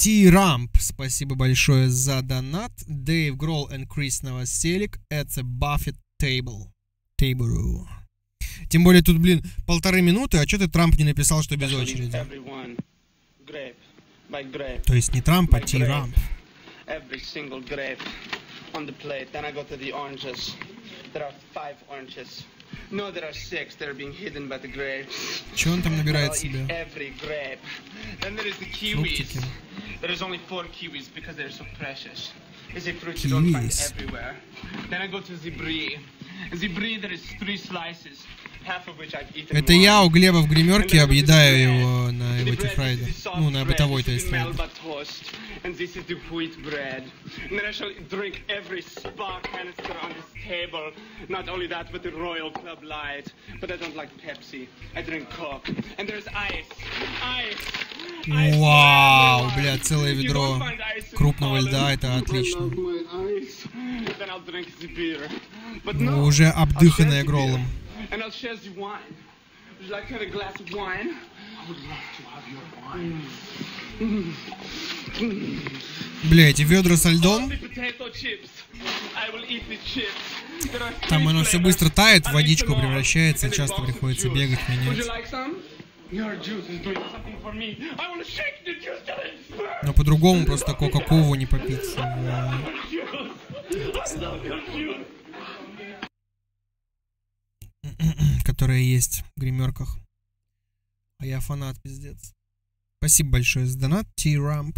T-Ramp, спасибо большое за донат. Дэйв Гролл и Крис Новоселик. Это Buffett Table. Table. Тем более тут, блин, полторы минуты, а что ты Трамп не написал, что без очереди? То есть не Трамп, а T-Ramp. Every single grape on the plate. Then I go to the oranges. There are five oranges. No, there are six. They're being hidden by the grapes. Че он там набирает себе? Every grape. Then there is the kiwis. There is only four kiwis because they're so precious. It's a fruit you don't find everywhere. Then I go to the brie. Это я у Глеба в гримерке объедаю его на его тифрайде. Ну, на бытовой, то есть, фрайде. And this is the wheat bread. And then I shall drink every spa canister on this table. Not only that, but the Royal Club Light. But I don't like Pepsi. I drink Coke. And there's ice. Ice. Вау, бля, целое ведро крупного льда, это отлично. Ну, уже обдыханное гролом. Бля, эти ведра со льдом. Там оно все быстро тает, водичку превращается, часто приходится бегать, менять. Но по-другому просто кока-колу не попить. Которые есть в гримерках. А я фанат, пиздец. Спасибо большое за донат, T-Ramp.